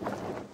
you